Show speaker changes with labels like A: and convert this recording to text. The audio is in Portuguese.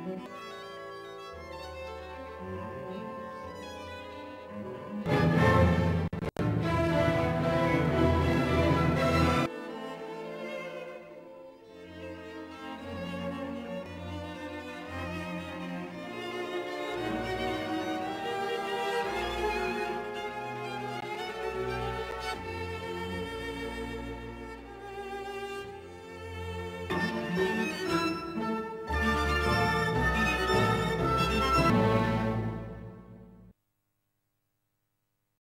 A: Música